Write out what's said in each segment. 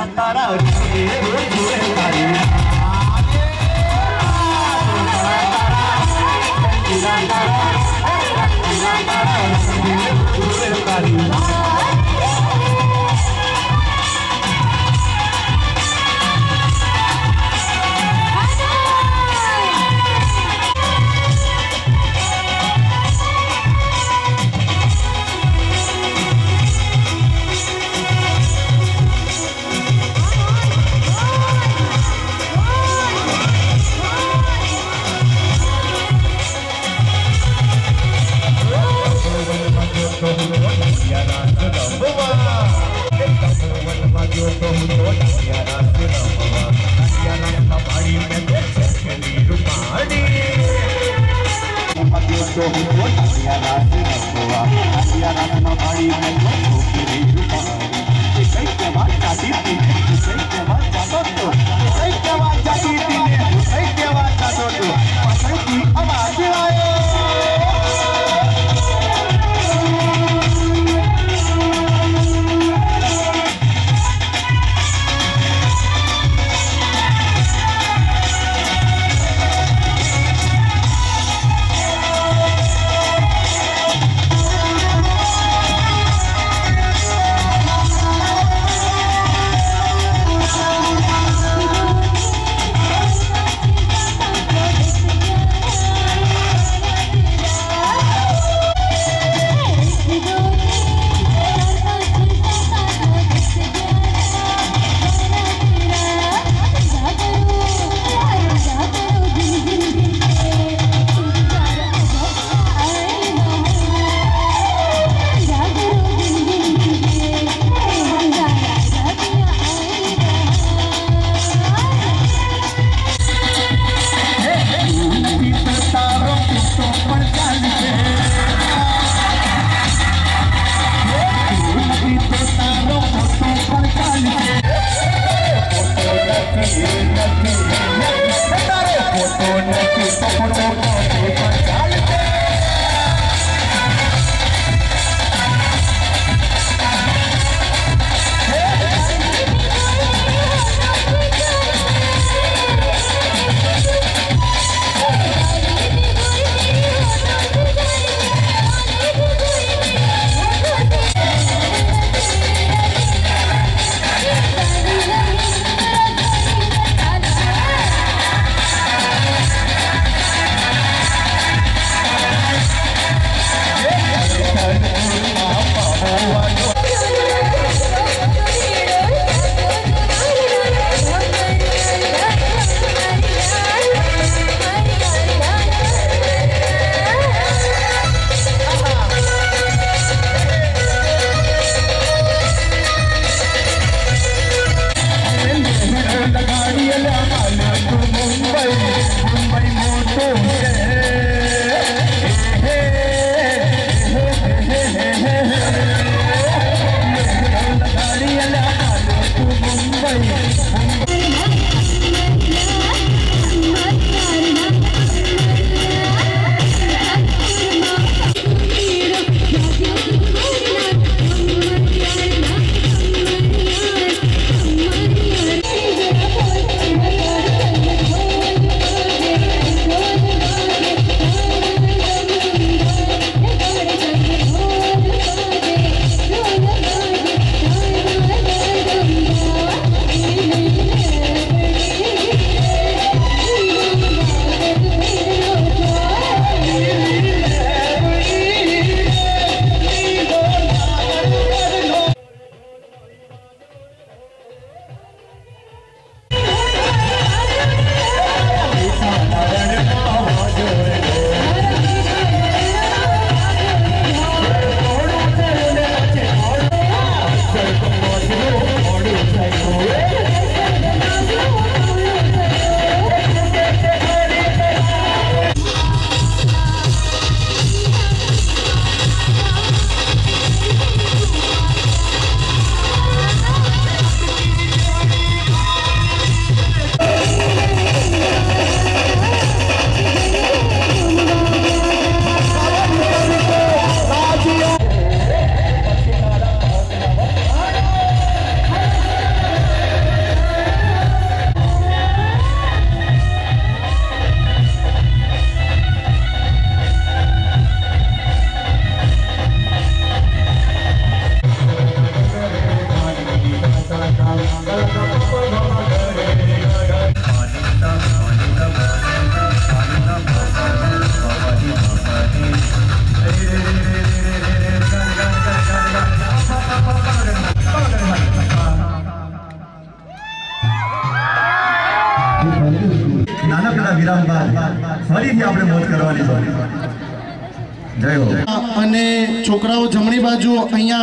I thought I'd Tatarachi. Thank you.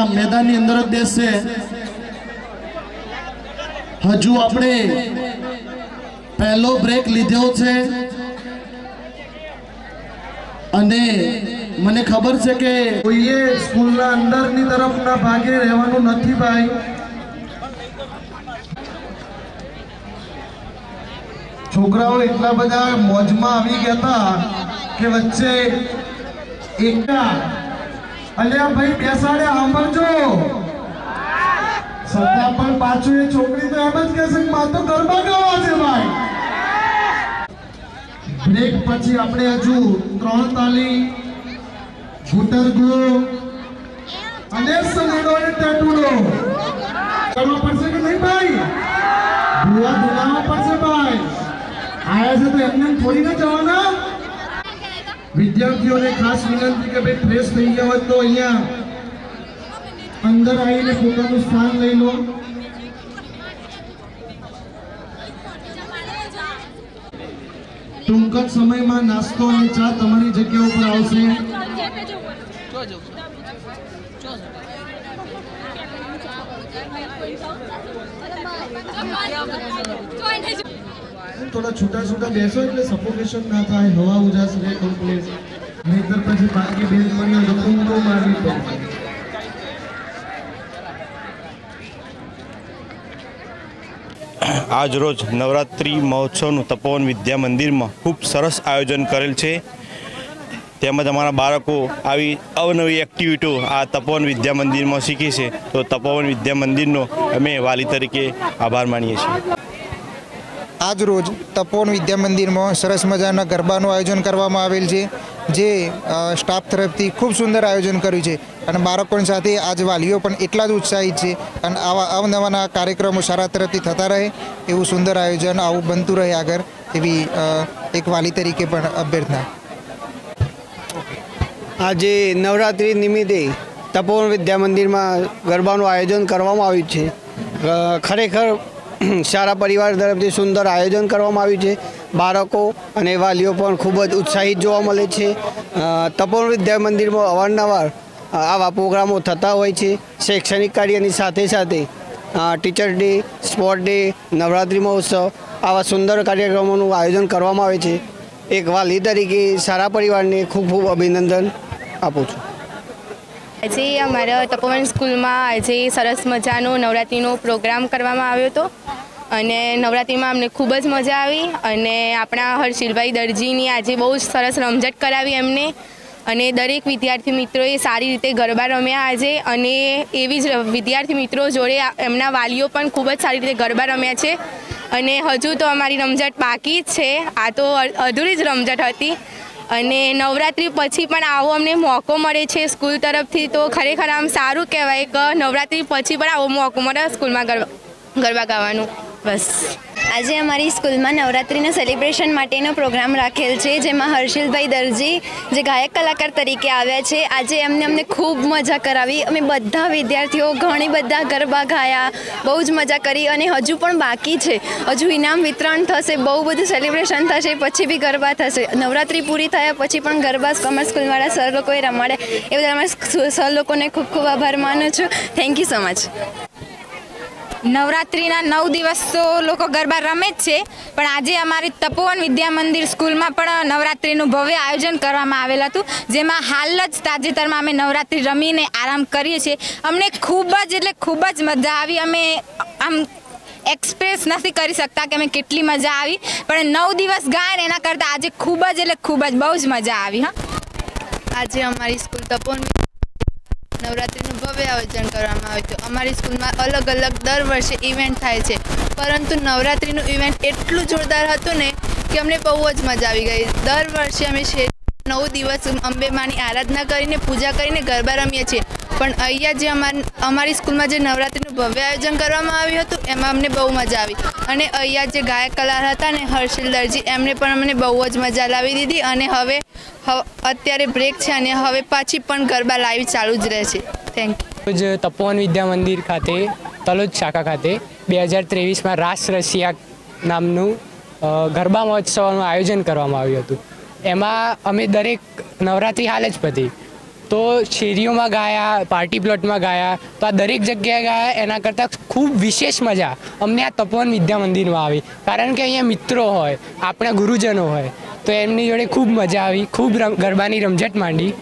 અહીંયા મેદાનની અંદર જ બેસશે હજુ આપણે પહેલો બ્રેક લીધો છે. અને મને ખબર છે કે કોઈએ સ્કૂલના અંદરની તરફના ભાગે રહેવાનું નથી ભાઈ. છોકરાઓ એટલા બધા મોજમાં આવી ગયા હતા કે વચ્ચે એકતા અલ્યા ભાઈ બેસાડે, સાંભળજો. સત્તા પણ પાછું એ છોકરી તો એમ જ કહેશે કે માં તો ગરબા ગાવા છે ભાઈ. બ્રેક પછી આપણે હજુ ત્રણ તાલી ઘૂંટરગો અને સનેડો અને ટેટુડો કરવા પડશે કે નહીં ભાઈ? ભૂવા ધુલાવા પડશે ભાઈ. આયા છે તો એમને એમ થોડી ના જવાના? વિદ્યાર્થીઓને ખાસ વિનંતી કે ભાઈ ફ્રેશ થઈ ગયા હોય તો અહીંયા અંદર આવીને પોતાનું સ્થાન લઈ લો ટૂંક જ સમયમાં નાસ્તો અને ચા તમારી જગ્યા ઉપર આવશે થોડા છૂટા છૂટા બેસો એટલે સફોકેશન ના થાય, હવા ઉજાસ રહે કમ્પ્લીટ નહીતર પછી બાકી બેન પડીઓ તો મારવી પડે આજરોજ નવરાત્રિ મહોત્સવનું તપોવન વિદ્યા મંદિરમાં ખૂબ સરસ આયોજન કરેલ છે. તેમજ અમારા બાળકો આવી અવનવી એક્ટિવિટીઓ આ તપોવન વિદ્યા મંદિરમાં શીખે છે. તો તપોવન વિદ્યા મંદિરનો અમે વાલી તરીકે આભાર માનીએ છીએ. આજ રોજ તપોવન વિદ્યા મંદિરમાં સરસ મજાના ગરબાનું આયોજન કરવામાં આવેલ છે, જે સ્ટાફ તરફથી ખૂબ સુંદર આયોજન કર્યું છે. અને બાળકોની સાથે આજ વાલીઓ પણ એટલા જ ઉત્સાહિત છે અને આવા અવનવાના કાર્યક્રમો સારા તરફથી થતા રહે, એવું સુંદર આયોજન આવું બનતું રહે આગળ, એવી એક વાલી તરીકે પણ અભ્યર્થના. આજે નવરાત્રિ નિમિત્તે તપોવન વિદ્યા મંદિરમાં ગરબાનું આયોજન કરવામાં આવ્યું છે. ખરેખર સારા પરિવાર તરફથી સુંદર આયોજન કરવામાં આવ્યું છે. બાળકો અને વાલીઓ પણ ખૂબ જ ઉત્સાહિત જોવા મળે છે. તપોવન વિદ્યા મંદિરમાં અવારનવાર આવા પ્રોગ્રામો થતા હોય છે. શૈક્ષણિક કાર્યની સાથે સાથે teacher day, sport day, Navratri મહોત્સવ, આવા સુંદર કાર્યક્રમોનું આયોજન કરવામાં આવે છે. એક વાલી તરીકે સારા પરિવારને ખૂબ ખૂબ અભિનંદન આપું છું. આજે અમારા તપોવન સ્કૂલમાં આજે સરસ મજાનો નવરાત્રિનો પ્રોગ્રામ કરવામાં આવ્યો હતો. અને નવરાત્રિમાં અમને ખૂબ જ મજા આવી અને આપણા હર્ષિલભાઈ દરજીની આજે બહુ જ સરસ રમઝટ કરાવી એમને. અને દરેક વિદ્યાર્થી મિત્રોએ સારી રીતે ગરબા રમ્યા આજે અને એવી જ વિદ્યાર્થી મિત્રો જોડે એમના વાલીઓ પણ ખૂબ જ સારી રીતે ગરબા રમ્યા છે. અને હજુ તો અમારી રમઝટ બાકી જ છે. આ તો અધૂરી જ રમઝટ હતી. અને નવરાત્રિ પછી પણ આવો અમને મોકો મળે છે સ્કૂલ તરફથી. તો ખરેખર આમ સારું કહેવાય કે નવરાત્રિ પછી પણ આવો મોકો મળે સ્કૂલમાં ગરબા ગરબા ગાવાનું. બસ. આજે અમારી સ્કૂલમાં નવરાત્રિના સેલિબ્રેશન માટેનો પ્રોગ્રામ રાખેલ છે, જેમાં હર્ષિલભાઈ દરજી, જે ગાયક કલાકાર તરીકે આવ્યા છે, આજે એમને અમને ખૂબ મજા કરાવી. અમે બધા વિદ્યાર્થીઓ ઘણી બધા ગરબા ગાયા, બહુ જ મજા કરી અને હજુ પણ બાકી છે. હજુ ઇનામ વિતરણ થશે, બહુ બધું સેલિબ્રેશન થશે, પછી બી ગરબા થશે. નવરાત્રિ પૂરી થયા પછી પણ ગરબા અમારા સ્કૂલવાળા સર લોકોએ રમાડે એ બધા અમારા સર લોકોને ખૂબ ખૂબ આભાર માનું છું. થેન્ક યુ સો મચ નવરાત્રિના નવ દિવસ તો લોકો ગરબા રમે જ છે, પણ આજે અમારી તપોવન વિદ્યા મંદિર સ્કૂલમાં પણ નવરાત્રિનું ભવ્ય આયોજન કરવામાં આવેલ હતું, જેમાં હાલ જ તાજેતરમાં અમે નવરાત્રિ રમીને આરામ કરીએ છીએ. અમને ખૂબ જ, એટલે ખૂબ જ મજા આવી. અમે આમ એક્સપ્રેસ નથી કરી શકતા કે અમે કેટલી મજા આવી, પણ નવ દિવસ ગાય એના કરતાં આજે ખૂબ જ, એટલે ખૂબ જ બહુ જ મજા આવી, હા. આજે અમારી સ્કૂલ તપોવન નવરાત્રિનું ભવ્ય આયોજન કરવામાં આવ્યું હતું અમારી સ્કૂલમાં અલગ અલગ દર વર્ષે ઇવેન્ટ થાય છે. પરંતુ નવરાત્રિનું ઇવેન્ટ એટલું જોરદાર હતું ને કે અમને બહુ જ મજા આવી ગઈ. દર વર્ષે અમે નવ દિવસ અંબે માની આરાધના કરીને પૂજા કરીને ગરબા રમીએ છીએ. પણ અહીંયા જે અમાર, અમારી સ્કૂલમાં જે નવરાત્રિનું ભવ્ય આયોજન કરવામાં આવ્યું હતું, એમાં અમને બહુ મજા આવી. અને અહીંયા જે ગાયક કલાર હતા ને હર્ષિલ દરજી એમને પણ અમને બહુ જ મજા લાવી દીધી અને હવે અત્યારે બ્રેક છે અને હવે પાછી પણ ગરબા લાઈવ ચાલુ જ રહે છે થેન્ક યુ જ તપોવન વિદ્યા મંદિર ખાતે, તલોદ શાખા ખાતે, બે હજાર ત્રેવીસમાં રાસ રશિયા નામનું ગરબા મહોત્સવનું આયોજન કરવામાં આવ્યું હતું. એમાં અમે દરેક નવરાત્રિ હાલ જ પતી. તો શેરીઓમાં ગાયા પાર્ટી પ્લોટમાં ગાયા તો આ દરેક જગ્યાએ ગાયા એના કરતાં ખૂબ વિશેષ મજા. અમને આ તપોવન વિદ્યા મંદિરમાં આવી. કારણ કે અહીંયા મિત્રો હોય આપણા ગુરુજનો હોય તો એમની જોડે ખૂબ મજા આવી ખૂબ ગરબાની રમઝટ માંડી.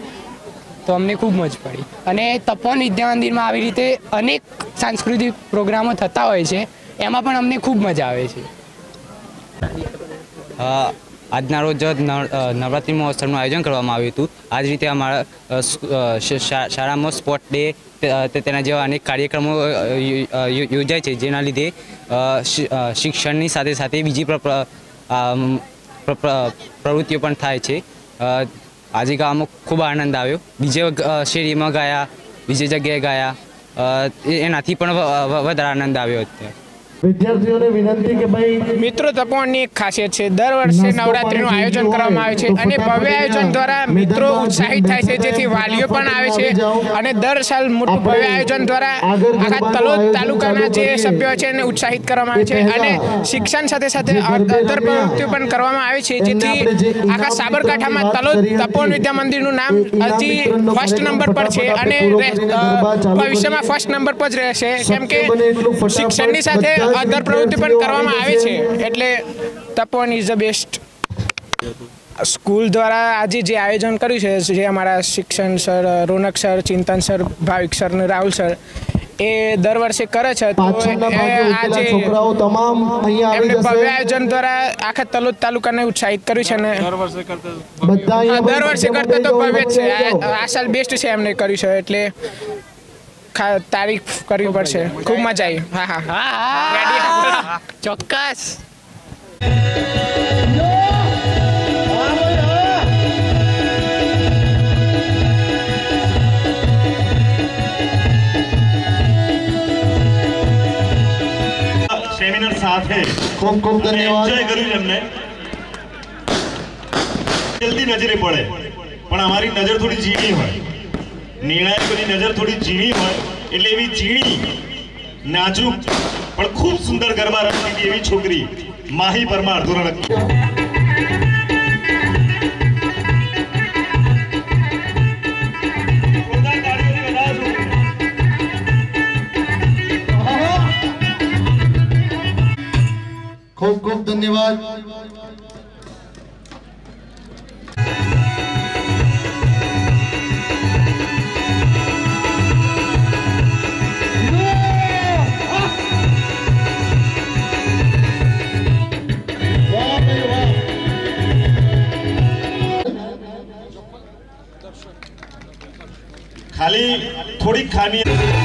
તો અમને ખૂબ મજ પડી. અને તપોવન વિદ્યા મંદિરમાં આવી રીતે અનેક સાંસ્કૃતિક પ્રોગ્રામો થતા હોય છે એમાં પણ અમને ખૂબ મજા આવે છે. અ, આજના રોજ નવ- નવરાત્રિ મહોત્સવનું આયોજન કરવામાં આવ્યું હતું. આ જ રીતે અમારા શાળામાં સ્પોર્ટ ડે તેના જેવા અનેક કાર્યક્રમો યોજાય છે, જેના લીધે શિક્ષણની સાથે સાથે બીજી પ્રવૃત્તિઓ પણ થાય છે. આજે ગાવામાં ખૂબ આનંદ આવ્યો. બીજે શેરીમાં ગયા બીજી જગ્યાએ ગયા. એનાથી પણ વધારે આનંદ આવ્યો અત્યારે. વિદ્યાર્થીઓને વિનંતી કે ભાઈ મિત્રો તપોવનની એક ખાસિયત છે. દર વર્ષે નવરાત્રીનું આયોજન કરવામાં આવે છે અને ભવ્ય આયોજન દ્વારા મિત્રો ઉત્સાહિત થાય છે. જેથી વાલીઓ પણ આવે છે અને દર સાલ મોટું ભવ્ય આયોજન દ્વારા આખા તલોદ તાલુકાના જે સભ્યો છે એને ઉત્સાહિત કરવામાં આવે છે અને શિક્ષણ સાથે સાથે અધર પ્રવૃત્તિઓ પણ કરવામાં આવે છે. જેથી આખા સાબરકાંઠામાં તલોદ તપોવન વિદ્યા મંદિરનું નામ હજી ફર્સ્ટ નંબર પર છે અને ભવિષ્યમાં ફર્સ્ટ નંબર પર જ રહેશે. કેમ કે શિક્ષણની સાથે અધર પ્રવૃત્તિ પણ કરવામાં આવે છે. એટલે Tapovan is the best school દ્વારા આજે જે આયોજન કર્યું છે જે અમારા શિક્ષણ sir Ronak sir Chintan sir Bhavik sir અને રાહુલ સર એ દર વર્ષે કરે છે. તો આજે છોકરાઓ તમામ અહીંયા આવી એમને ભવ્ય આયોજન દ્વારા આખા તલોદ તાલુકાને ઉત્સાહિત કર્યું છે ને દર વર્ષે કરતા બધા દર વર્ષે કરતા તો ભવ્ય છે. આ- આ સાલ બેસ્ટ છે એમને કર્યું છે. એટલે ખા- તારીફ કરવી પડશે. ખૂબ મજા આવી. હા હા. ચોક્કસ. સેમિનાર સાથે ખૂબ ખૂબ ધન્યવાદ. એન્જોય કર્યું એમને. જલ્દી નજરે પડે. પણ અમારી નજર થોડી ઝીણી હોય. નિર્ણાયકોની નજર થોડી ઝીણી હોય એટલે એવી ઝીણી નાજુક પણ ખૂબ સુંદર ગરબા રમતી હતી એવી છોકરી માહી પરમાર ધોરણ. ખૂબ ખૂબ ધન્યવાદ I mean...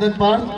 ખૂબ અભિનંદન